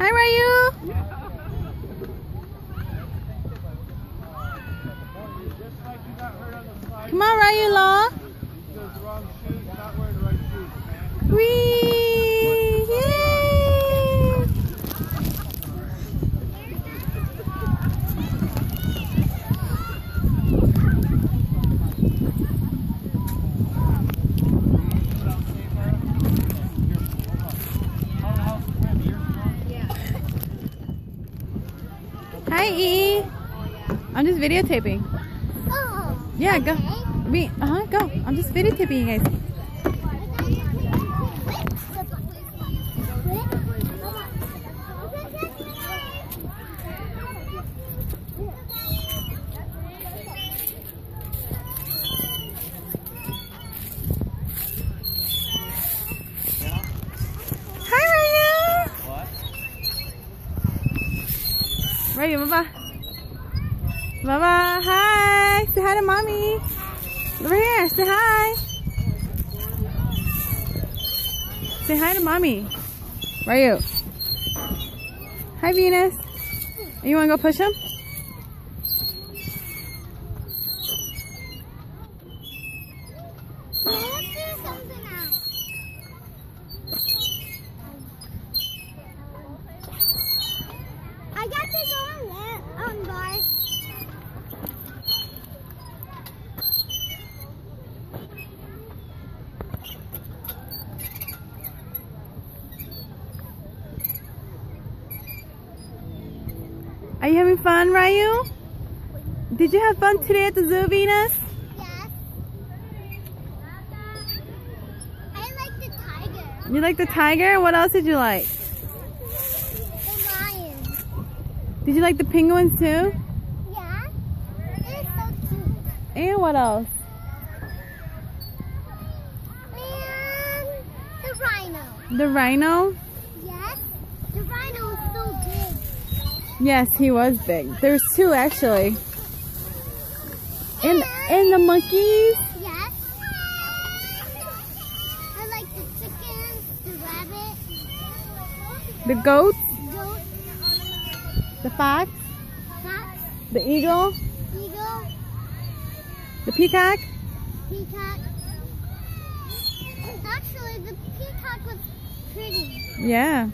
Hi, Ryu. Come on, Ryu Law. Whee! Hi, E. I'm just videotaping. Oh. Yeah, go. We, uh huh, go. I'm just videotaping you guys. Hi, Ryu. Ryu, bye bye. Bye bye. Hi. Say hi to mommy. Over here. Say hi. Say hi to mommy. Ryu. Hi, Venus. You want to go push him do something else. I got to go on that on bar. Are you having fun, Ryu? Did you have fun today at the zoo, Venus? Yes. I like the tiger. You like the tiger? What else did you like? The lion. Did you like the penguins too? Yeah. They're so cute. And what else? And the rhino. The rhino? Yes. The rhino is so big. Yes, he was big. There's two actually. And and the monkeys? Yes. I like the chicken, the rabbit, The goats? goat, The fox? fox, The eagle? eagle, The peacock? peacock. Actually, the peacock was pretty. Yeah.